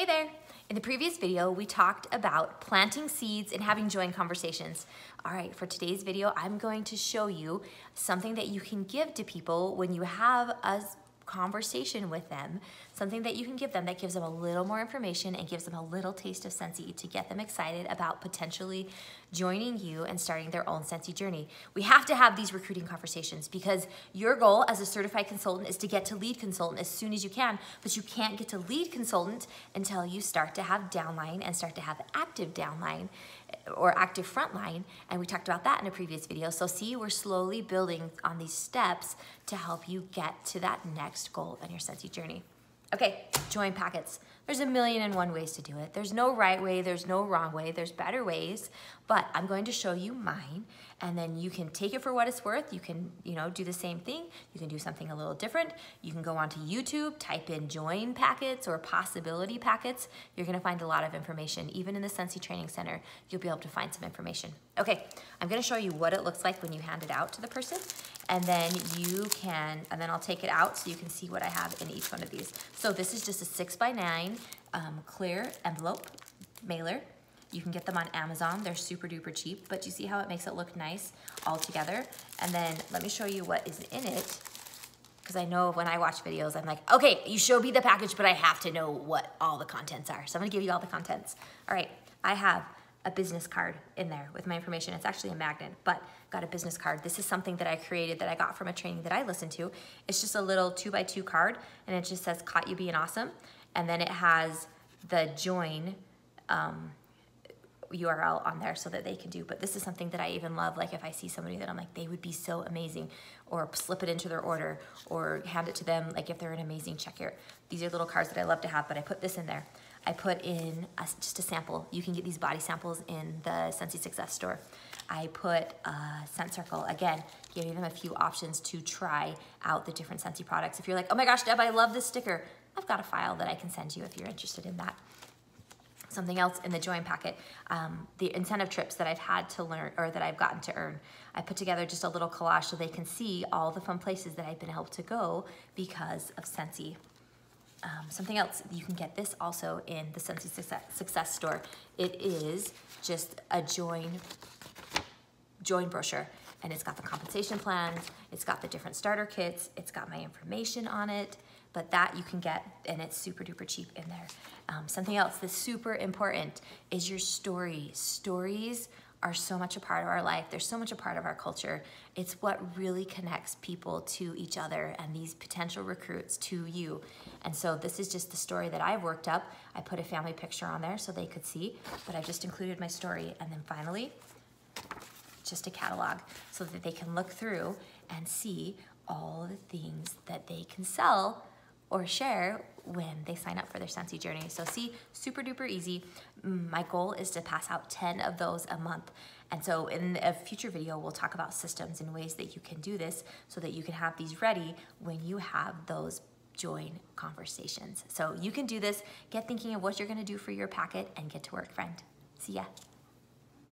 Hey there! In the previous video, we talked about planting seeds and having join conversations. All right, for today's video, I'm going to show you something that you can give to people when you have a conversation with them, something that you can give them that gives them a little more information and gives them a little taste of Scentsy to get them excited about potentially joining you and starting their own Scentsy journey. We have to have these recruiting conversations because your goal as a certified consultant is to get to lead consultant as soon as you can, but you can't get to lead consultant until you start to have downline and start to have active downline eh, or active frontline, and we talked about that in a previous video. So see, we're slowly building on these steps to help you get to that next goal on your Scentsy journey. Okay, join packets. There's a million and one ways to do it. There's no right way, there's no wrong way, there's better ways, but I'm going to show you mine and then you can take it for what it's worth. You can, you know, do the same thing. You can do something a little different. You can go onto YouTube, type in join packets or possibility packets. You're gonna find a lot of information. Even in the Scentsy Training Center, you'll be able to find some information. Okay, I'm gonna show you what it looks like when you hand it out to the person and then you can, and then I'll take it out so you can see what I have in each one of these. So this is just a six by nine um, clear envelope mailer. You can get them on Amazon. They're super duper cheap, but you see how it makes it look nice all together? And then let me show you what is in it because I know when I watch videos, I'm like, okay, you show me the package, but I have to know what all the contents are. So I'm gonna give you all the contents. All right, I have a business card in there with my information. It's actually a magnet, but got a business card. This is something that I created that I got from a training that I listened to. It's just a little two by two card and it just says caught you being awesome. And then it has the join um, URL on there so that they can do. But this is something that I even love. Like if I see somebody that I'm like, they would be so amazing or slip it into their order or hand it to them. Like if they're an amazing checker. These are little cards that I love to have, but I put this in there. I put in a, just a sample. You can get these body samples in the Scentsy Success store. I put a scent circle, again, giving them a few options to try out the different Scentsy products. If you're like, oh my gosh, Deb, I love this sticker, I've got a file that I can send you if you're interested in that. Something else in the join packet, um, the incentive trips that I've had to learn or that I've gotten to earn. I put together just a little collage so they can see all the fun places that I've been able to go because of Scentsy um, something else, you can get this also in the Scentsy Success, Success store. It is just a join, join brochure and it's got the compensation plans, it's got the different starter kits, it's got my information on it, but that you can get and it's super duper cheap in there. Um, something else that's super important is your story. Stories are so much a part of our life. They're so much a part of our culture. It's what really connects people to each other and these potential recruits to you. And so this is just the story that I've worked up. I put a family picture on there so they could see, but I just included my story. And then finally, just a catalog so that they can look through and see all the things that they can sell or share when they sign up for their Scentsy journey. So see, super duper easy. My goal is to pass out 10 of those a month. And so in a future video, we'll talk about systems and ways that you can do this so that you can have these ready when you have those join conversations. So you can do this, get thinking of what you're gonna do for your packet and get to work, friend. See ya.